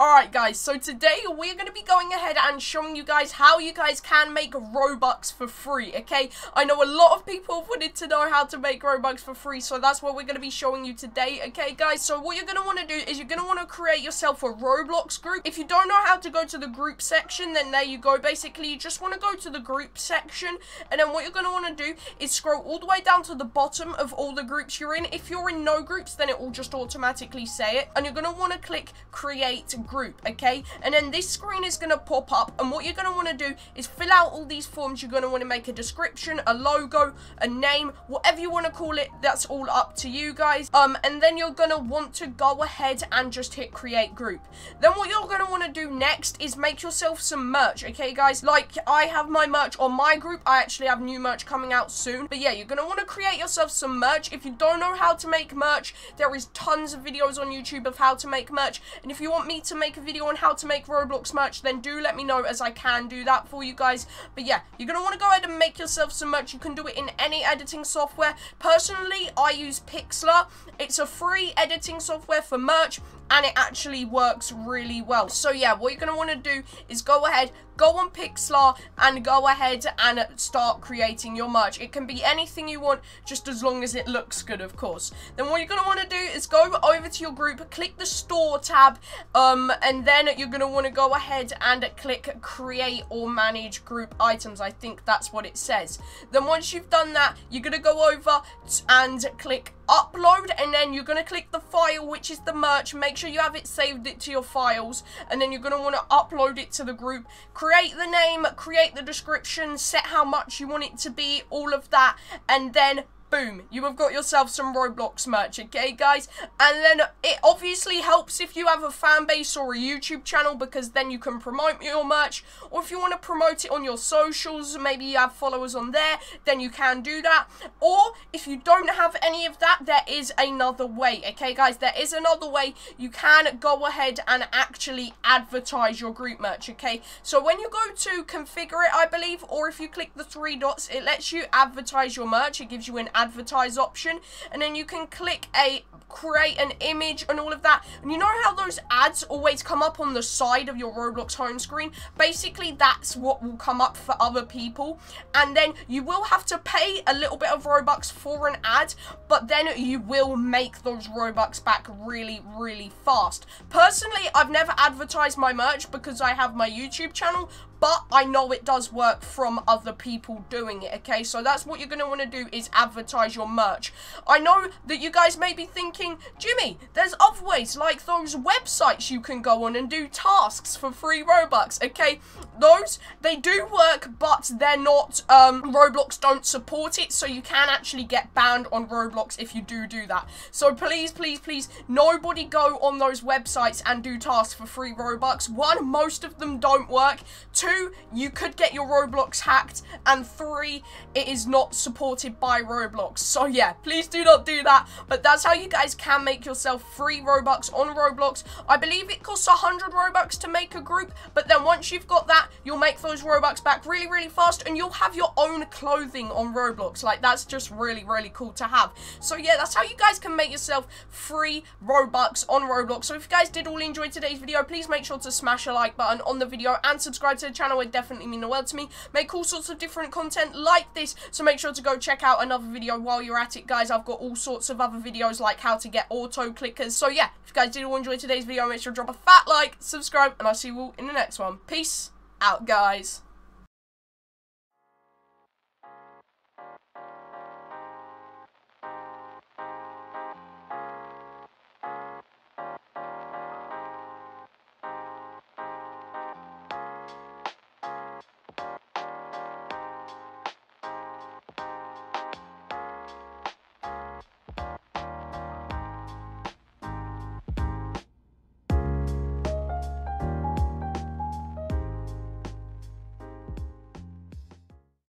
Alright guys, so today we're going to be going ahead and showing you guys how you guys can make Robux for free, okay? I know a lot of people wanted to know how to make Robux for free, so that's what we're going to be showing you today, okay guys? So what you're going to want to do is you're going to want to create yourself a Roblox group. If you don't know how to go to the group section, then there you go. Basically, you just want to go to the group section, and then what you're going to want to do is scroll all the way down to the bottom of all the groups you're in. If you're in no groups, then it will just automatically say it, and you're going to want to click create group, okay? And then this screen is going to pop up, and what you're going to want to do is fill out all these forms. You're going to want to make a description, a logo, a name, whatever you want to call it. That's all up to you guys. Um, and then you're going to want to go ahead and just hit create group. Then what you're going to want to do next is make yourself some merch, okay, guys? Like, I have my merch on my group. I actually have new merch coming out soon. But yeah, you're going to want to create yourself some merch. If you don't know how to make merch, there is tons of videos on YouTube of how to make merch. And if you want me to make a video on how to make Roblox merch, then do let me know as I can do that for you guys. But yeah, you're going to want to go ahead and make yourself some merch. You can do it in any editing software. Personally, I use Pixlr. It's a free editing software for merch and it actually works really well. So yeah, what you're going to want to do is go ahead, go on Pixlr and go ahead and start creating your merch. It can be anything you want, just as long as it looks good, of course. Then what you're going to want to do is go over to your group, click the store tab, um, Um, and then you're going to want to go ahead and click create or manage group items. I think that's what it says. Then once you've done that, you're going to go over and click upload and then you're going to click the file which is the merch make sure you have it saved it to your files and then you're going to want to upload it to the group create the name create the description set how much you want it to be all of that and then boom, you have got yourself some Roblox merch, okay, guys? And then it obviously helps if you have a fan base or a YouTube channel because then you can promote your merch. Or if you want to promote it on your socials, maybe you have followers on there, then you can do that. Or if you don't have any of that, there is another way, okay, guys? There is another way. You can go ahead and actually advertise your group merch, okay? So when you go to configure it, I believe, or if you click the three dots, it lets you advertise your merch. It gives you an advertise option and then you can click a create an image and all of that. And you know how those ads always come up on the side of your Roblox home screen? Basically, that's what will come up for other people. And then you will have to pay a little bit of Robux for an ad, but then you will make those Robux back really, really fast. Personally, I've never advertised my merch because I have my YouTube channel, but I know it does work from other people doing it, okay? So that's what you're going to want to do is advertise your merch. I know that you guys may be thinking, Jimmy, there's other ways, like those websites you can go on and do tasks for free Robux, okay? Those, they do work, but they're not, um, Roblox don't support it, so you can actually get banned on Roblox if you do do that. So please, please, please, nobody go on those websites and do tasks for free Robux. One, most of them don't work. Two, Two, you could get your Roblox hacked. And three, it is not supported by Roblox. So yeah, please do not do that. But that's how you guys can make yourself free Robux on Roblox. I believe it costs 100 Robux to make a group. But then once you've got that, you'll make those Robux back really, really fast. And you'll have your own clothing on Roblox. Like, that's just really, really cool to have. So yeah, that's how you guys can make yourself free Robux on Roblox. So if you guys did all enjoy today's video, please make sure to smash a like button on the video and subscribe to the channel It definitely mean the world to me. Make all sorts of different content like this, so make sure to go check out another video while you're at it, guys. I've got all sorts of other videos like how to get auto clickers. So yeah, if you guys did all enjoy today's video, make sure to drop a fat like, subscribe, and I'll see you all in the next one. Peace out, guys.